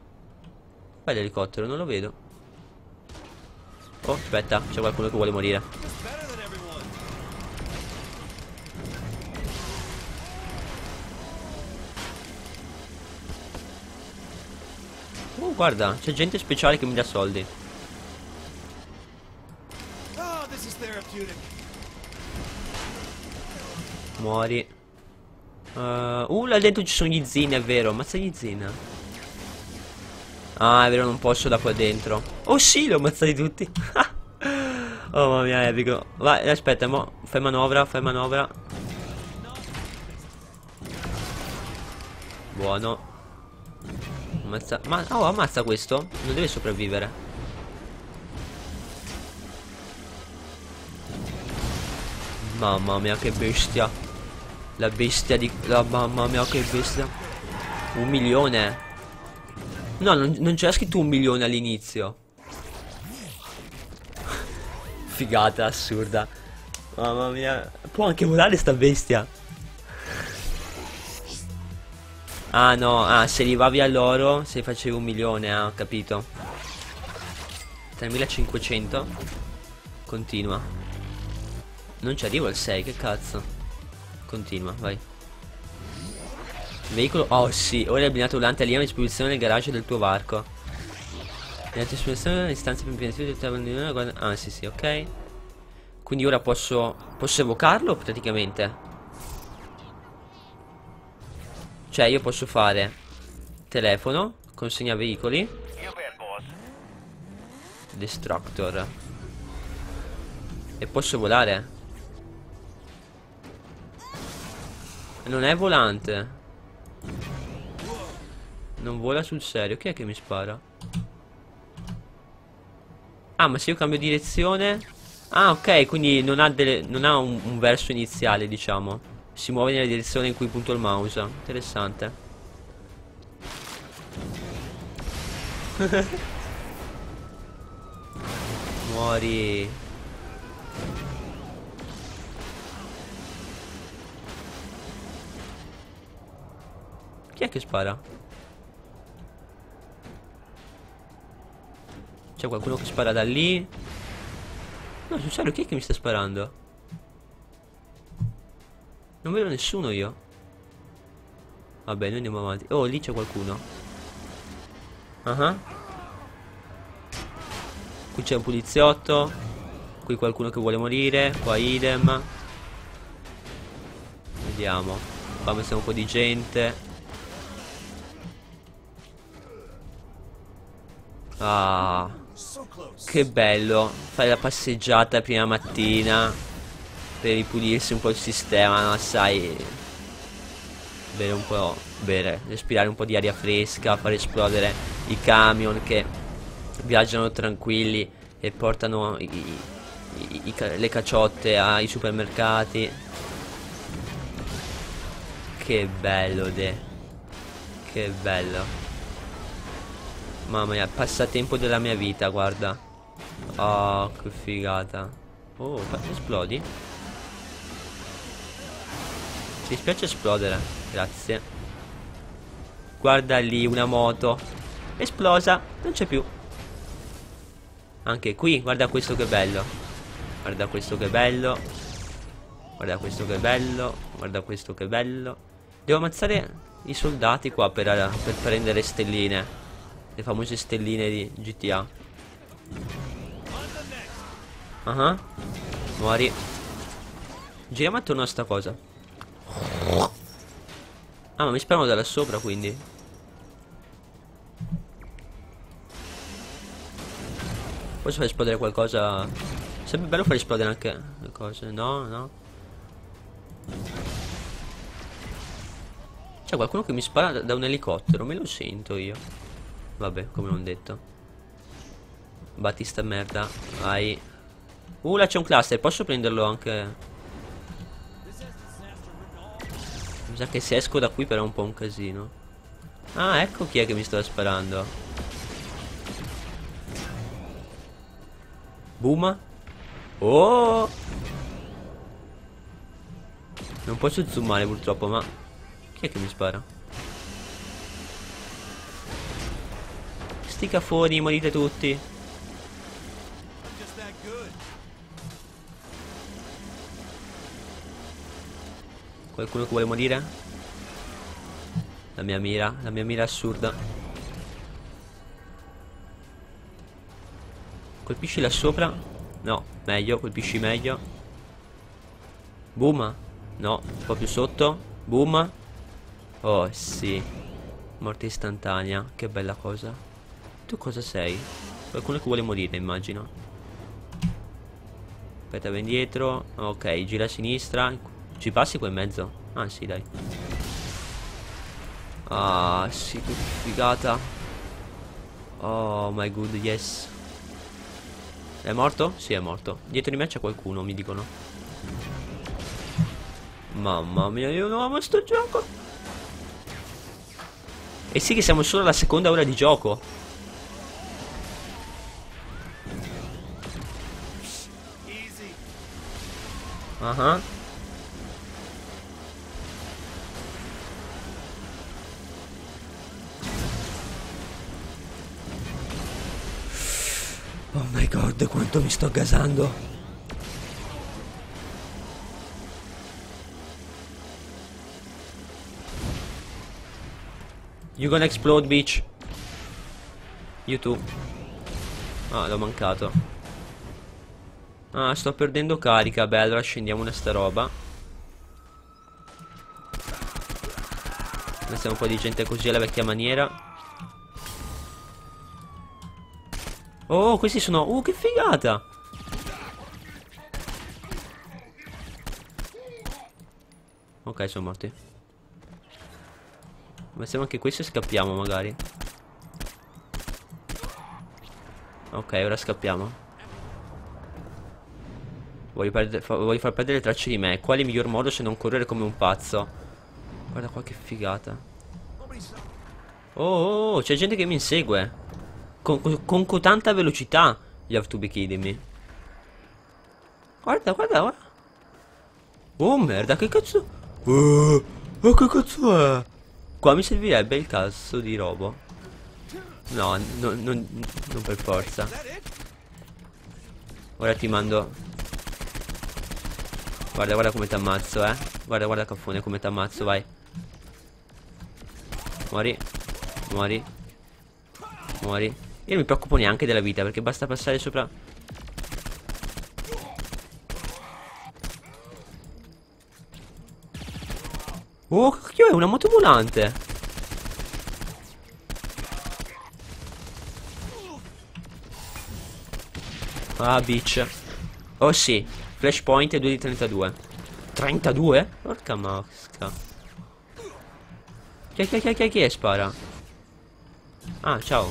Beh, l'elicottero, non lo vedo. Oh, aspetta, c'è qualcuno che vuole morire. Oh, guarda, c'è gente speciale che mi dà soldi. Therapeutic. Muori. Uh, uh, là dentro ci sono gli zin, è vero. Ammazza gli zin. Ah, è vero, non posso da qua dentro. Oh sì, ho ammazzati tutti. oh, mamma mia, epico. Vai, aspetta, mo. Fai manovra, fai manovra. Buono. Ammazza. Ma, oh, ammazza questo. Non deve sopravvivere. Mamma mia, che bestia. La bestia di... La mamma mia, che bestia. Un milione. No, non, non c'era scritto un milione all'inizio. Figata assurda. Mamma mia. Può anche volare sta bestia. Ah no, ah se livavi all'oro, se facevi un milione, ah ho capito. 3500. Continua. Non ci arrivo al 6, che cazzo. Continua, vai. Veicolo. Oh sì, ora hai abbinato volante alieno a disposizione nel garage del tuo varco. Nella disposizione nelle stanze più impegnative del tavolino. Guarda... Ah sì sì, ok. Quindi ora posso. Posso evocarlo praticamente. Cioè io posso fare telefono, consegna veicoli, destructor. E posso volare. Non è volante. Non vola sul serio. Chi è che mi spara? Ah, ma se io cambio direzione... Ah, ok, quindi non ha, delle, non ha un, un verso iniziale, diciamo. Si muove nella direzione in cui punto il mouse. Interessante. Muori. Chi è che spara? C'è qualcuno che spara da lì? No, sul serio, chi è che mi sta sparando? Non vedo nessuno io. Vabbè, noi andiamo avanti. Oh, lì c'è qualcuno. Ah uh -huh. Qui c'è un poliziotto. Qui qualcuno che vuole morire. Qua idem. Vediamo. Qua siamo un po' di gente. Ah. Che bello. Fare la passeggiata prima mattina per ripulirsi un po' il sistema, no? sai, bere un po', bere, respirare un po' di aria fresca, far esplodere i camion che viaggiano tranquilli e portano i, i, i, le caciotte ai supermercati. Che bello, de. Che bello. Mamma mia, passatempo della mia vita, guarda. Oh, che figata. Oh, esplodi? Ci dispiace esplodere. Grazie. Guarda lì una moto. Esplosa. Non c'è più. Anche qui. Guarda questo che bello. Guarda questo che bello. Guarda questo che bello. Guarda questo che bello. Devo ammazzare i soldati qua per, per prendere stelline. Le famose stelline di GTA. Ah uh -huh. Muori. Giriamo attorno a sta cosa. Ah ma mi sparano da là sopra quindi Posso far esplodere qualcosa Sarebbe bello far esplodere anche le cose No, no C'è qualcuno che mi spara da un elicottero Me lo sento io Vabbè, come non detto Battista merda Vai Uh, là c'è un cluster Posso prenderlo anche Mi sa che se esco da qui però è un po' un casino. Ah, ecco chi è che mi sta sparando. Boom. Oh! Non posso zoomare purtroppo, ma... Chi è che mi spara? Sti cafoni, morite tutti. Qualcuno che vuole morire? La mia mira, la mia mira assurda. Colpisci là sopra? No, meglio, colpisci meglio. Boom. No, un po' più sotto. Boom. Oh, sì. Morte istantanea, che bella cosa. Tu cosa sei? Qualcuno che vuole morire, immagino. Aspetta, va indietro. Ok, gira a sinistra. Ci passi qua in mezzo? Ah, sì, dai. Ah, sì, che figata. Oh my god, yes. È morto? Sì, è morto. Dietro di me c'è qualcuno, mi dicono. Mamma mia, io non amo sto gioco. E sì che siamo solo alla seconda ora di gioco. Ah ah. Oh my god, quanto mi sto gasando. You gonna explode, bitch. You too. Ah, l'ho mancato. Ah, sto perdendo carica. Beh, allora scendiamo una sta roba. Mettiamo un po' di gente così alla vecchia maniera. Oh, questi sono... Uh, che figata! Ok, sono morti. Mettiamo anche questo e scappiamo magari. Ok, ora scappiamo. Voglio, fa- voglio far perdere tracce di me. Quale miglior modo se non correre come un pazzo? Guarda qua che figata. Oh, oh, oh, c'è gente che mi insegue. Con, con, con co- tanta velocità. You have to be kidding me. Guarda, guarda, guarda. Oh merda, che cazzo? Oh, oh, che cazzo è? Qua mi servirebbe il cazzo di robo. No, no, non, non per forza. Ora ti mando. Guarda, guarda come ti ammazzo, eh. Guarda, guarda caffone come ti ammazzo, vai. Muori. Muori. Muori. Io non mi preoccupo neanche della vita perché basta passare sopra. Oh, cacchio è una moto volante. Ah, bitch. Oh sì, flashpoint 2 di 32. 32? Porca masca. Chi è, chi è, chi è, chi è, chi è spara? Ah, ciao.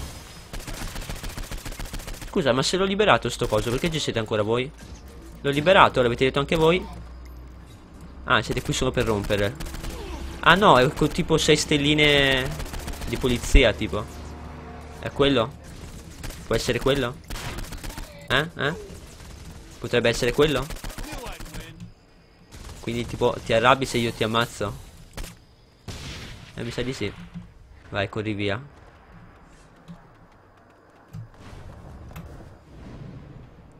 Scusa, ma se l'ho liberato sto coso, perché ci siete ancora voi? L'ho liberato, l'avete detto anche voi? Ah, siete qui solo per rompere. Ah no, è tipo 6 stelline di polizia, tipo. È quello? Può essere quello? Eh? Eh? Potrebbe essere quello? Quindi tipo ti arrabbi se io ti ammazzo? Eh mi sa di sì Vai corri via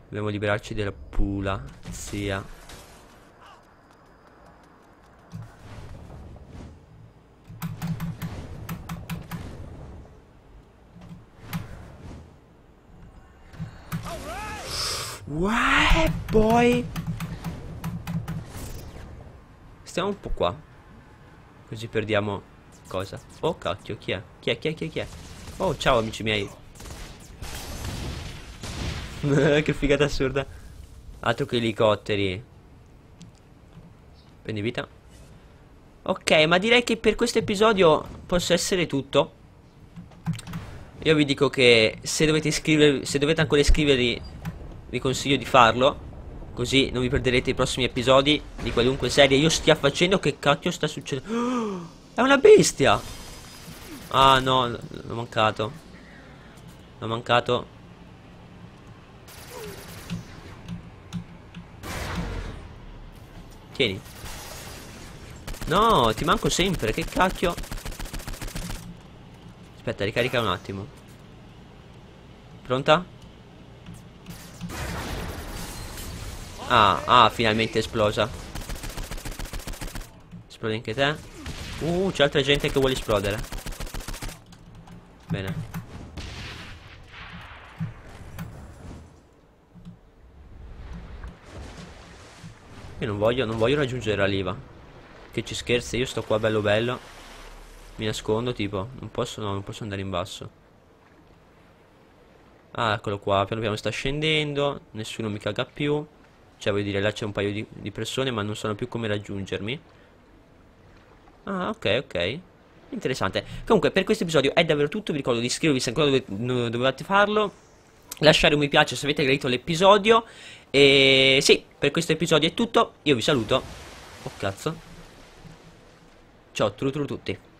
Dobbiamo liberarci della pulizia What boy? Stiamo un po' qua. Così perdiamo cosa? Oh cacchio, chi è? Chi è? Chi è? Chi è? Chi è? Oh, ciao amici miei. che figata assurda. Altro che elicotteri. Prendi vita. Ok, ma direi che per questo episodio possa essere tutto. Io vi dico che se dovete iscrivervi, se dovete ancora iscrivervi, vi consiglio di farlo. Così non vi perderete i prossimi episodi di qualunque serie io stia facendo. Che cacchio sta succedendo? Oh, è una bestia! Ah no, l'ho mancato. L'ho mancato. Tieni. No, ti manco sempre, che cacchio. Aspetta, ricarica un attimo. Pronta? Ah, ah, finalmente esplosa. Esplodi anche te. Uh, c'è altra gente che vuole esplodere. Bene. Io non voglio, non voglio raggiungere la liva. Che ci scherzi, io sto qua bello bello. Mi nascondo tipo. Non posso, no, non posso andare in basso. Ah, eccolo qua, piano piano sta scendendo. Nessuno mi caga più. Cioè, voglio dire, là c'è un paio di, di persone, ma non sanno più come raggiungermi. Ah, ok, ok. Interessante. Comunque, per questo episodio è davvero tutto. Vi ricordo di iscrivervi se ancora dove, dovevate farlo. Lasciare un mi piace se avete gradito l'episodio. E sì, per questo episodio è tutto. Io vi saluto. Oh cazzo. Ciao tru tru tutti.